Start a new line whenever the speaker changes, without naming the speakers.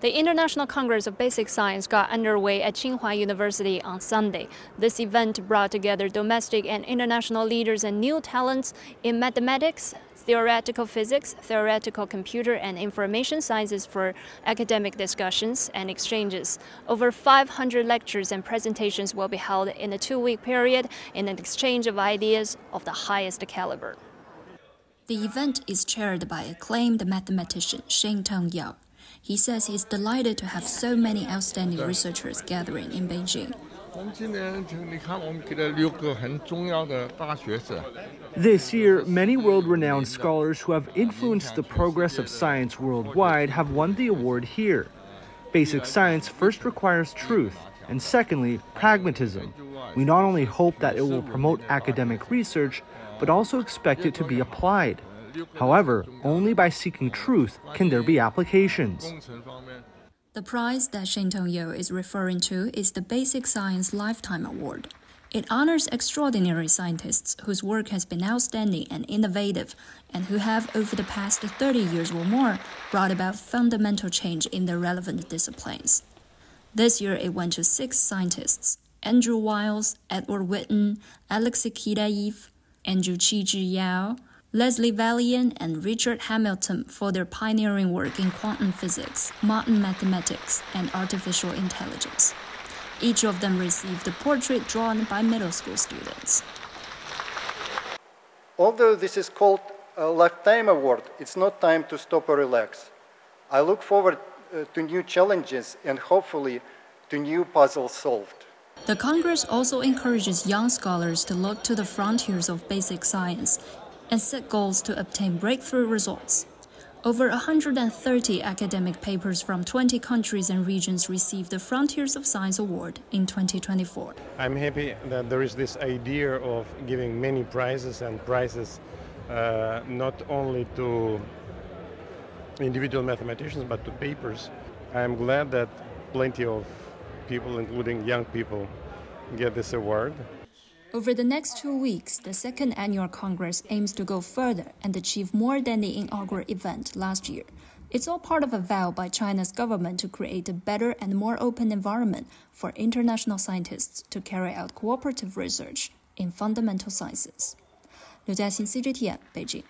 The International Congress of Basic Science got underway at Tsinghua University on Sunday. This event brought together domestic and international leaders and new talents in mathematics, theoretical physics, theoretical computer and information sciences for academic discussions and exchanges. Over 500 lectures and presentations will be held in a two-week period in an exchange of ideas of the highest caliber.
The event is chaired by acclaimed mathematician Shing-Tung Yau. He says he's delighted to have so many outstanding researchers gathering in Beijing.
This year, many world renowned scholars who have influenced the progress of science worldwide have won the award here. Basic science first requires truth, and secondly, pragmatism. We not only hope that it will promote academic research, but also expect it to be applied. However, only by seeking truth can there be applications.
The prize that Shing-Tung Yau is referring to is the Basic Science Lifetime Award. It honors extraordinary scientists whose work has been outstanding and innovative, and who have, over the past 30 years or more, brought about fundamental change in their relevant disciplines. This year it went to six scientists Andrew Wiles, Edward Witten, Alexei Kitaev, Andrew Chi Yao, Leslie Valiant and Richard Hamilton for their pioneering work in quantum physics, modern mathematics, and artificial intelligence. Each of them received a portrait drawn by middle school students.
Although this is called a lifetime award, it's not time to stop or relax. I look forward uh, to new challenges and hopefully to new puzzles solved.
The Congress also encourages young scholars to look to the frontiers of basic science and set goals to obtain breakthrough results. Over 130 academic papers from 20 countries and regions received the Frontiers of Science Award in 2024.
I'm happy that there is this idea of giving many prizes and prizes uh, not only to individual mathematicians but to papers. I'm glad that plenty of people, including young people, get this award.
Over the next two weeks, the second annual Congress aims to go further and achieve more than the inaugural event last year. It's all part of a vow by China's government to create a better and more open environment for international scientists to carry out cooperative research in fundamental sciences. 刘嘉欣 CGTN 北京。